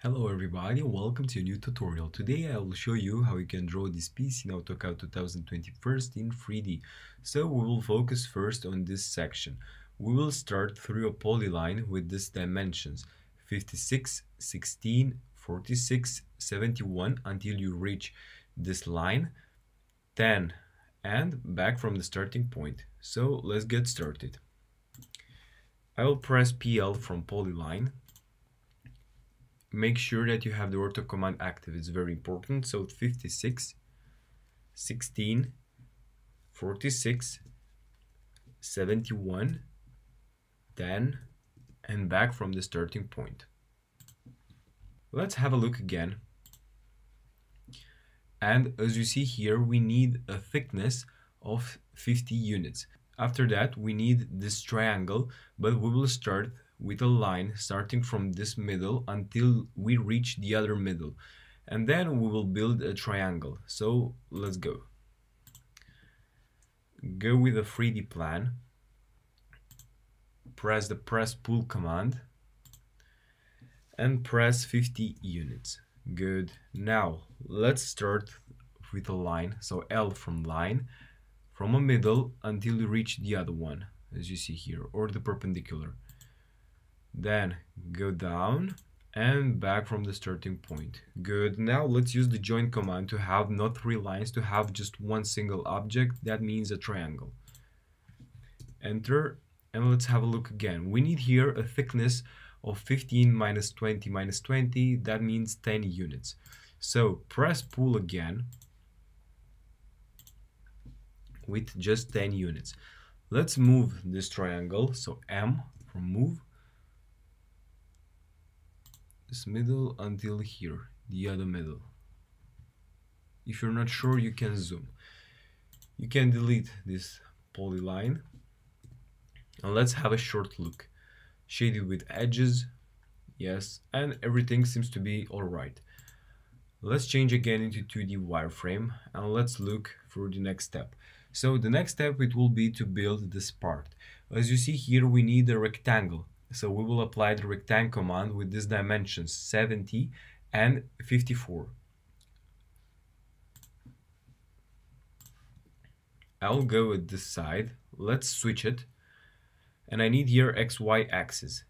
Hello everybody, welcome to a new tutorial. Today I will show you how you can draw this piece in AutoCAD 2021 in 3D. So we will focus first on this section. We will start through a polyline with these dimensions 56, 16, 46, 71 until you reach this line 10 and back from the starting point. So let's get started. I will press PL from polyline make sure that you have the ortho command active. It's very important. So 56 16 46 71 10 and back from the starting point. Let's have a look again. And as you see here we need a thickness of 50 units. After that we need this triangle but we will start with a line starting from this middle until we reach the other middle. And then we will build a triangle. So let's go. Go with a 3d plan. Press the press pull command. And press 50 units. Good. Now let's start with a line. So L from line. From a middle until you reach the other one as you see here or the perpendicular then go down and back from the starting point. Good. Now let's use the join command to have not three lines, to have just one single object. That means a triangle. Enter and let's have a look again. We need here a thickness of 15 minus 20 minus 20. That means 10 units. So press pull again with just 10 units. Let's move this triangle. So M from move this middle until here, the other middle. If you're not sure, you can zoom. You can delete this polyline. And let's have a short look. Shaded with edges, yes, and everything seems to be alright. Let's change again into 2D wireframe and let's look for the next step. So the next step it will be to build this part. As you see here we need a rectangle so we will apply the rectangle command with these dimensions 70 and 54. I'll go with this side. Let's switch it. And I need here XY axis.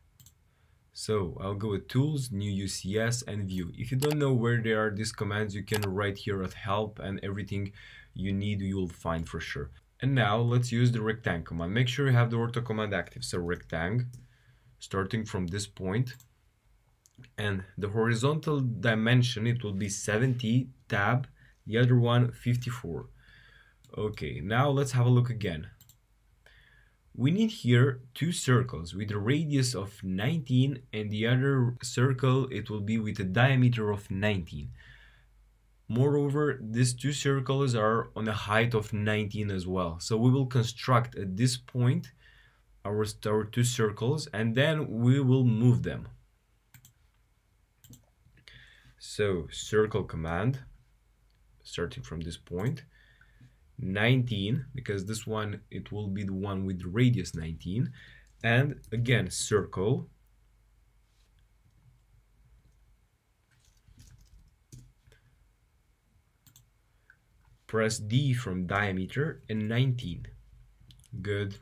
So I'll go with tools, new UCS and view. If you don't know where there are these commands, you can write here at help and everything you need you'll find for sure. And now let's use the rectangle command. Make sure you have the ortho command active. So rectangle starting from this point and the horizontal dimension it will be 70 tab the other one 54 okay now let's have a look again. We need here two circles with a radius of 19 and the other circle it will be with a diameter of 19 moreover these two circles are on a height of 19 as well. So we will construct at this point our, our two circles and then we will move them. So circle command, starting from this point, 19, because this one, it will be the one with radius 19, and again, circle, press D from diameter and 19. Good.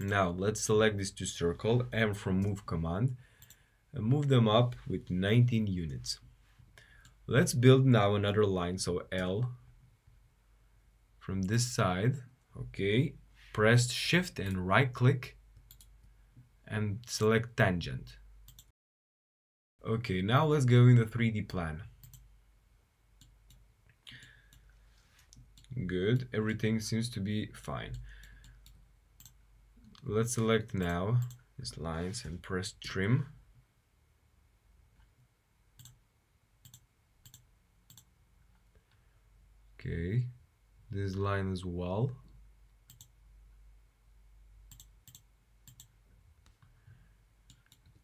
Now let's select these two circles and from move command and move them up with 19 units. Let's build now another line, so L from this side, okay, press shift and right click and select tangent. Okay, now let's go in the 3D plan. Good, everything seems to be fine let's select now. These lines and press trim. Okay. This line as well.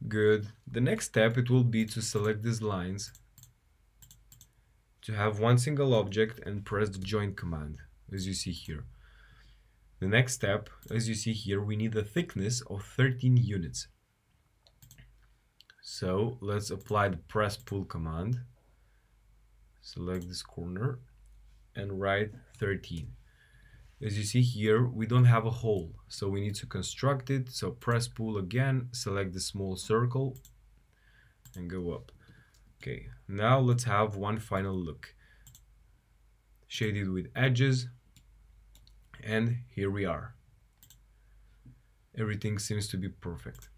Good. The next step it will be to select these lines. To have one single object and press the join command as you see here the next step, as you see here, we need a thickness of 13 units. So let's apply the press pull command. Select this corner and write 13. As you see here, we don't have a hole, so we need to construct it. So press pull again, select the small circle and go up. Okay, now let's have one final look. Shaded with edges, and here we are. Everything seems to be perfect.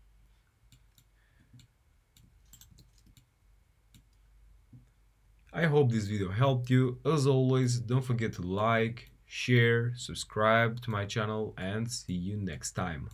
I hope this video helped you. As always, don't forget to like, share, subscribe to my channel and see you next time.